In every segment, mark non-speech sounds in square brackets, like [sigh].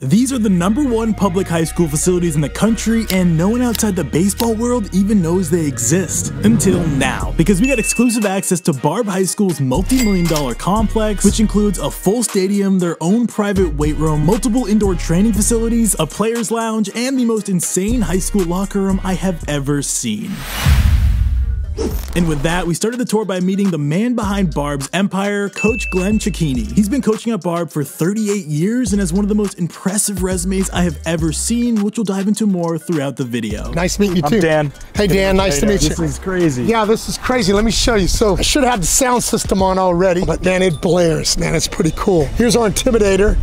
These are the number one public high school facilities in the country, and no one outside the baseball world even knows they exist. Until now, because we got exclusive access to Barbe High School's multi million dollar complex, which includes a full stadium, their own private weight room, multiple indoor training facilities, a player's lounge, and the most insane high school locker room I have ever seen. And with that, we started the tour by meeting the man behind Barbe's empire, Coach Glenn Cecchini. He's been coaching at Barbe for 38 years and has one of the most impressive resumes I have ever seen, which we'll dive into more throughout the video. Nice meeting you too. I'm Dan. Hey Dan, nice to meet you. This is crazy. Yeah, this is crazy. Let me show you. So I should have the sound system on already, but man, it blares. Man, it's pretty cool. Here's our intimidator.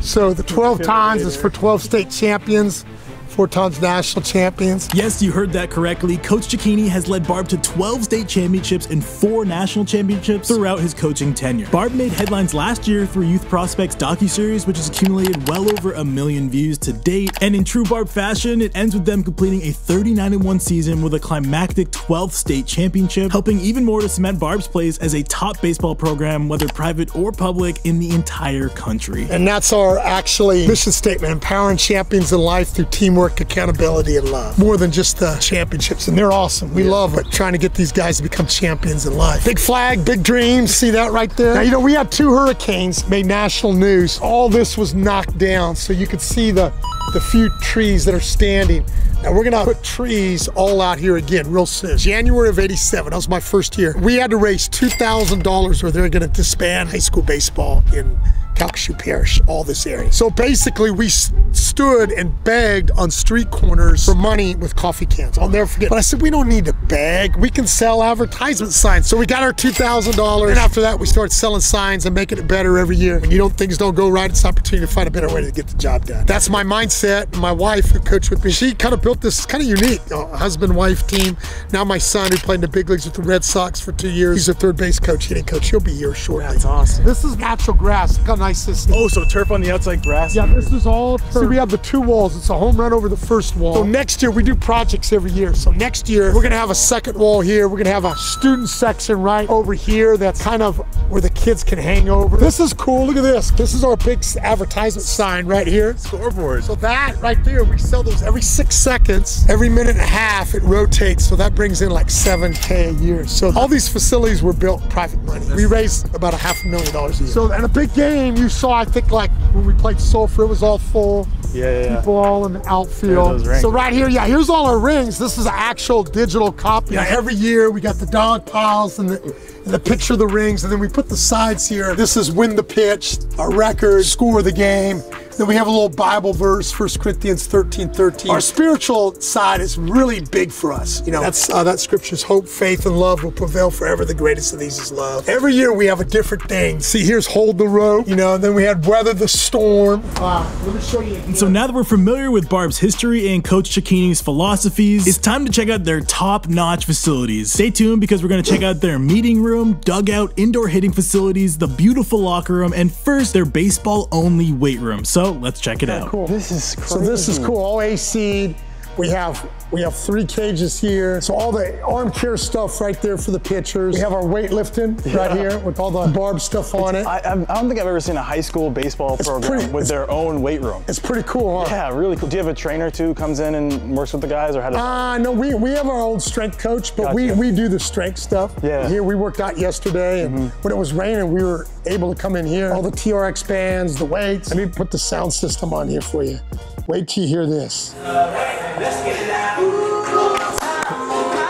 [laughs] so the 12 times is for 12 state champions four times national champions. Yes, you heard that correctly. Coach Cecchini has led Barbe to 12 state championships and four national championships throughout his coaching tenure. Barbe made headlines last year through Youth Prospects docu-series, which has accumulated well over a million views to date. And in true Barbe fashion, it ends with them completing a 39-1 season with a climactic 12th state championship, helping even more to cement Barb's place as a top baseball program, whether private or public, in the entire country. And that's our actually mission statement, empowering champions in life through teamwork teamwork, accountability, and love. More than just the championships, and they're awesome. We yeah. love it, trying to get these guys to become champions in life. Big flag, big dreams. See that right there? Now, you know, we had two hurricanes made national news. All this was knocked down, so you could see the, the few trees that are standing. Now we're gonna put trees all out here again real soon. January of 87, that was my first year. We had to raise $2,000 or they're gonna disband high school baseball in Calcasieu Parish, all this area. So basically we stood and begged on street corners for money with coffee cans. I'll never forget. But I said, we don't need to beg. We can sell advertisement signs. So we got our $2,000. And after that, we started selling signs and making it better every year. When you don't, things don't go right, it's an opportunity to find a better way to get the job done. That's my mindset. My wife who coached with me, she kind of built this kind of unique uh, husband-wife team. Now my son who played in the big leagues with the Red Sox for two years, he's a third base coach, hitting coach. He'll be here shortly. That's awesome. This is natural grass. Look how nice this is. Oh, so turf on the outside grass? Yeah, this is all turf. See, we have the two walls. It's a home run over the first wall. So next year, we do projects every year. So next year, we're gonna have a second wall here. We're gonna have a student section right over here that's kind of where the kids can hang over. This is cool, look at this. This is our big advertisement sign right here. Scoreboard. So that right there, we sell those every six seconds. Every minute and a half, it rotates. So that brings in like 7K a year. So all these facilities were built private money. We raised about a half a million dollars a year. So and a big game, you saw, I think like when we played Sulphur, it was all full. Yeah, yeah. People all in the outfield. So right here, yeah, here's all our rings. This is an actual digital copy. Yeah, every year we got the dog piles and the, and the picture of the rings, and then we put the sides here. This is win the pitch, our record, score of the game. Then we have a little Bible verse, 1 Corinthians 13, 13. Our spiritual side is really big for us. You know, that's uh, that scripture's hope, faith, and love will prevail forever. The greatest of these is love. Every year we have a different thing. See, here's hold the rope, you know, and then we had weather the storm. Uh, let me show you. And so now that we're familiar with Barbe's history and Coach Cecchini's philosophies, it's time to check out their top-notch facilities. Stay tuned because we're gonna check out their meeting room, dugout, indoor hitting facilities, the beautiful locker room, and first, their baseball-only weight room. So so let's check it out. Cool. This is crazy. So this is cool. All AC. We have we have three cages here. So all the arm care stuff right there for the pitchers. We have our weightlifting yeah. right here with all the Barbe stuff on it. I, I, don't think I've ever seen a high school baseball it's program pretty, with their own weight room. It's pretty cool, huh? Yeah, really cool. Do you have a trainer too who comes in and works with the guys or how does Uh, no, we, we have our own strength coach, but gotcha. we, we do the strength stuff. Yeah. Here we worked out yesterday and mm -hmm. when it was raining, we were able to come in here. All the TRX bands, the weights. Let me put the sound system on here for you. Wait till you hear this.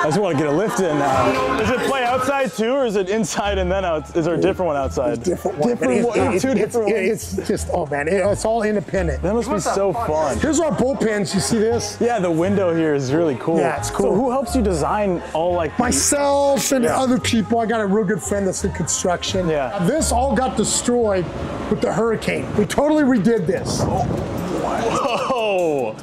I just want to get a lift in now. Does it play outside too, or is it inside and then out? Is there a different one outside? different one. Different one. It, two different it's, it's, just, oh man, it, it's all independent. That must be so fun. Here's our bullpens. You see this? Yeah, the window here is really cool. Yeah, it's cool. So who helps you design all like myself and yeah. other people? I got a real good friend that's in construction. Yeah. This all got destroyed with the hurricane. We totally redid this. Oh. Whoa.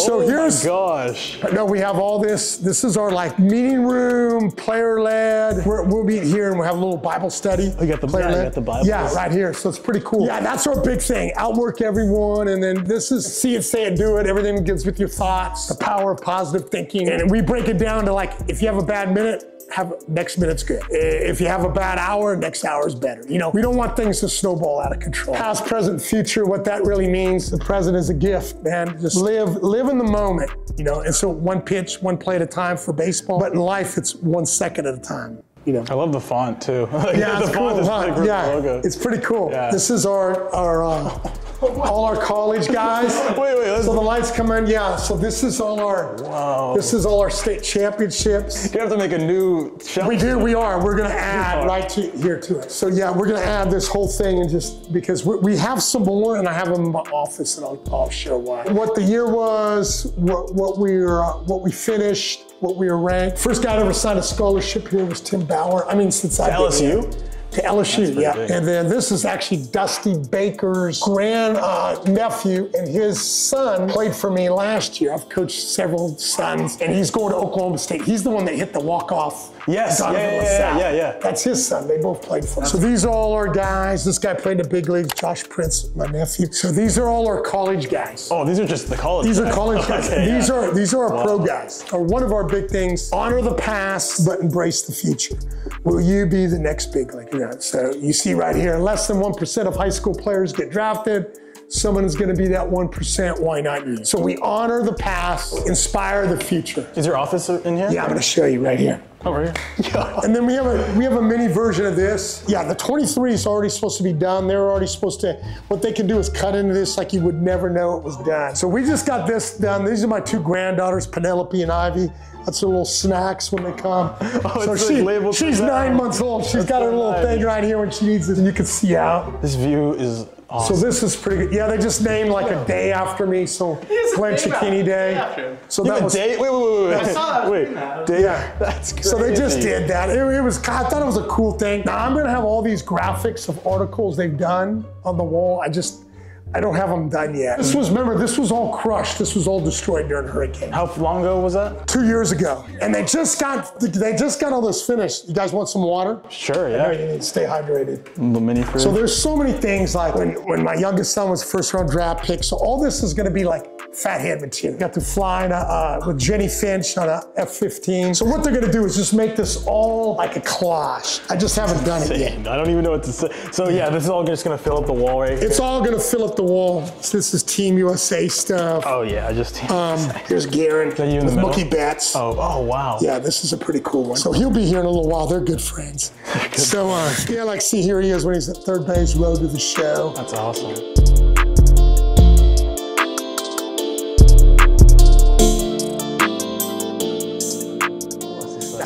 So oh here's gosh. No, we have all this. This is our like meeting room, player led. we will meet here and we'll have a little Bible study. Oh, we got the player led. the Bible. Yeah, right here. So it's pretty cool. Yeah, that's our big thing. Outwork everyone, and then this is see it, say it, do it. Everything begins with your thoughts. The power of positive thinking, and we break it down to like if you have a bad minute have next minute's good. If you have a bad hour, next hour is better. You know, we don't want things to snowball out of control. Past, present, future, what that really means, the present is a gift, man. Just live, live in the moment, you know. And so one pitch, one play at a time for baseball, but in life, it's one second at a time. You know. I love the font too. [laughs] Yeah, the it's cool. is huh? pretty cool Yeah, logo. it's pretty cool. Yeah. This is our our uh, all our college guys. [laughs] Wait, wait, let's- So the lights come in. Yeah. So this is all our. Wow. This is all our state championships. You have to make a new shelf. We do. We are. We're going to add right to here to it. So yeah, we're going to add this whole thing and just because we, we have some more, and I have them in my office, and I'll, I'll show why. What the year was, what what we were, uh, what we finished, what we were ranked. First guy to ever sign a scholarship here was Tim Bauer. I mean, since I've been here. To LSU, yeah. big. And then this is actually Dusty Baker's grand uh, nephew, and his son played for me last year. I've coached several sons, and he's going to Oklahoma State. He's the one that hit the walk-off. Yes, Donovan yeah, yeah, yeah, yeah. That's his son. They both played for him. So these are all our guys. This guy played in the big leagues, Josh Prince, my nephew. So these are all our college guys. Oh, these are just the college. These are college [laughs] guys. Okay, these yeah. are these are our Wow. pro guys. Or one of our big things: honor the past, but embrace the future. Will you be the next big league? So you see right here, less than one percent of high school players get drafted. Someone is going to be that one percent. Why not you? So we honor the past, inspire the future. Is your office in here? Yeah, I'm going to show you right here. Oh, Over here. Yeah. And then we have a we have a mini version of this. Yeah, the 23 is already supposed to be done. They're already supposed to. What they can do is cut into this like you would never know it was done. So we just got this done. These are my two granddaughters, Penelope and Ivy. That's their little snacks when they come. [laughs] Oh, so it's she, like she's nine months old. She's That's got her little thing right here when she needs it, and you can see out. This view is So this is pretty good. Yeah, they just named like a day after me. So Glenn Cecchini Day. So you that was date? Wait, wait, wait, wait. I saw that Wait, screen now. Yeah. [laughs] That's crazy. So they just did that. It, it was, I thought it was a cool thing. Now I'm gonna have all these graphics of articles they've done on the wall. I just, I don't have them done yet. This was, remember, this was all crushed. This was all destroyed during the hurricane. How long ago was that? Two years ago. And they just got, they just got all this finished. You guys want some water? Sure, No, yeah. you need to stay hydrated. The mini fridge. So there's so many things like when, when my youngest son was first round draft pick. So all this is gonna be like fathead material. Got to fly in a, uh, with Jennie Finch on a F-15. So what they're gonna do is just make this all like a collage. I just haven't done it yet. I don't even know what to say. So yeah, this is all just gonna fill up the wall right here. It's all gonna fill up the wall. So this is Team USA stuff. oh yeah, I just. Um, here's Garin that you in the with middle? Mookie Betts. oh, oh wow. Yeah, this is a pretty cool one. So he'll be here in a little while. They're good friends. [laughs] so uh, yeah, like see here he is when he's at third base, road to the show. That's awesome.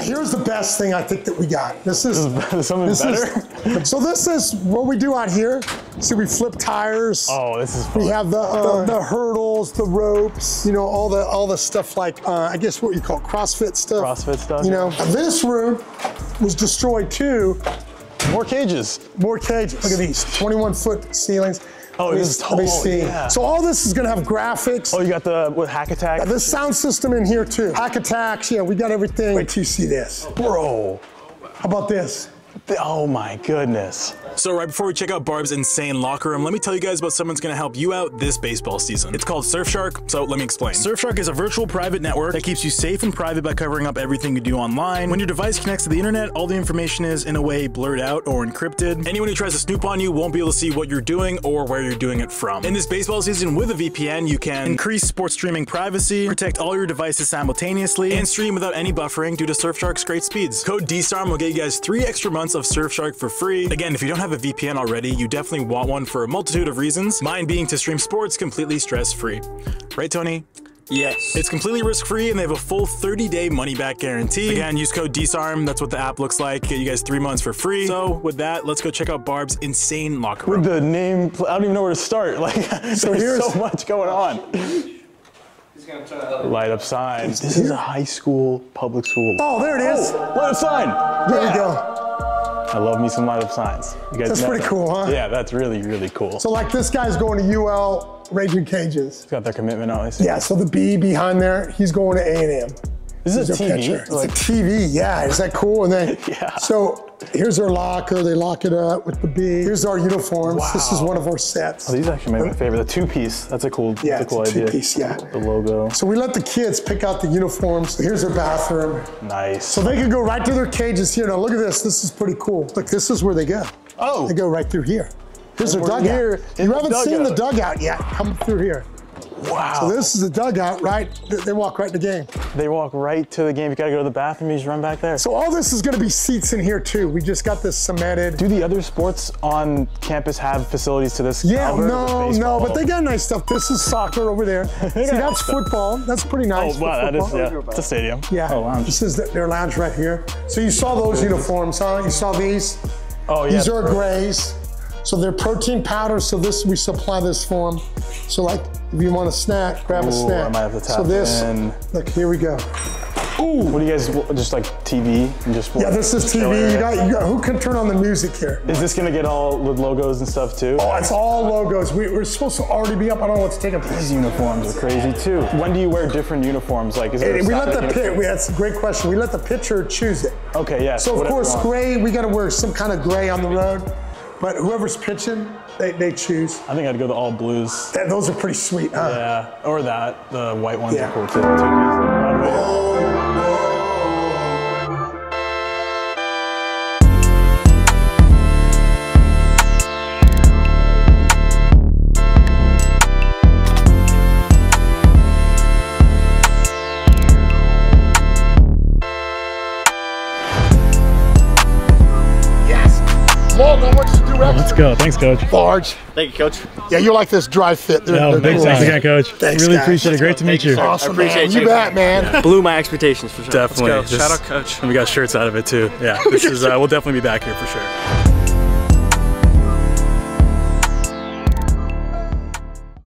Here's the best thing I think that we got. This is Something this better? is [laughs] so this is what we do out here. See, we flip tires. oh, this is fun. We have the, uh, the hurdles, the ropes, you know, all the all the stuff like uh, I guess what you call CrossFit stuff. CrossFit stuff. You know, this room was destroyed too. More cages. More cages. Look at these, 21 foot ceilings. Oh, Let me- this is let me see. yeah. So all this is gonna have graphics. Oh, you got the with hack attack. This sound system in here too. Hack attacks, yeah, we got everything. Wait till you see this. Bro. How about this? Oh my goodness. So right before we check out Barbe's insane locker room, let me tell you guys about someone's gonna help you out this baseball season. It's called Surfshark, so let me explain. Surfshark is a virtual private network that keeps you safe and private by covering up everything you do online. When your device connects to the internet, all the information is in a way blurred out or encrypted. Anyone who tries to snoop on you won't be able to see what you're doing or where you're doing it from. In this baseball season with a VPN, you can increase sports streaming privacy, protect all your devices simultaneously, and stream without any buffering due to Surfshark's great speeds. Code DSARM will get you guys three extra months of Surfshark for free. Again, if you don't have a VPN already, you definitely want one for a multitude of reasons. Mine being to stream sports completely stress-free. Right, Tony? Yes. It's completely risk-free and they have a full 30-day money-back guarantee. Again, use code DSARM. That's what the app looks like. Get you guys three months for free. So with that, let's go check out Barbe's insane locker room. With the name, I don't even know where to start. [laughs] Like, So there's here's- so much going on. He's gonna try to Light up signs. This is a high school, public school. Oh, there it is. Oh, light up sign. There Yeah. you go. I love me some light up signs. You guys That's pretty that. cool, huh? Yeah, that's really, really cool. So like this guy's going to UL Ragin' Cajuns. He's got their commitment. I see. Yeah, so the B behind there, he's going to A&M. This is a TV. picture. It's a TV, yeah. Is that cool? And then, [laughs] Yeah. so here's our locker. They lock it up with the B. Here's our uniforms. This is one of our sets. Oh, these actually made my favorite. The two piece. That's a cool. Yeah, a cool a idea. two-piece, yeah. The logo. So we let the kids pick out the uniforms. Here's their bathroom. Nice. So they can go right to their cages here. Now look at this. This is pretty cool. Look, this is where they go. Oh. They go right through here. Here's their dugout. here you haven't seen the dugout. dugout yet. Come through here. Wow. So this is the dugout, right? They- walk right to the game. they walk right to the game. You gotta go to the bathroom. You just run back there. So all this is going to be seats in here too. We just got this cemented. Do the other sports on campus have facilities to this? Yeah, no, no, but they got nice stuff. This is soccer over there. [laughs] See, that's football. That's pretty Oh nice. for wow, that is yeah. It's a stadium. Yeah. Oh lounge. This is the, their lounge right here. So you saw those uniforms, huh? You saw these? Oh yeah. These are grays. So they're protein powders. So this we supply this for them. So like if you want a snack, grab a snack. I might have to so this, in. look here we go. What do you guys just like TV and just? Yeah, this is TV. You got, you got who can turn on the music here? Is this gonna get all with logos and stuff too? Oh, it's all logos. We, we're supposed to already be up. I don't know what's taking place. These uniforms are crazy too. When do you wear different uniforms? Like, is it? We let the pit. We, that's a great question. We let the pitcher choose it. Okay, yeah. So of course, gray. We got to wear some kind of gray on the road. But whoever's pitching, they, they choose. I think I'd go the all blues. That, those are pretty sweet. Huh? Yeah, or that. The white ones Yeah. are cool too. Two-piece. Yes. Morgan, I want to do Let's go. Thanks, coach. large. Thank you, coach. Yeah, you like this dry fit. They're, No, they're big cool. thanks again, coach. Thanks, really guys. appreciate it. Great to meet Thank you, you. Awesome, I appreciate man. You you. bet, man. Blew my expectations for sure. Definitely. Let's go. This- Shout out, coach. And we got shirts out of it too. Yeah, this is. Uh, we'll definitely be back here for sure.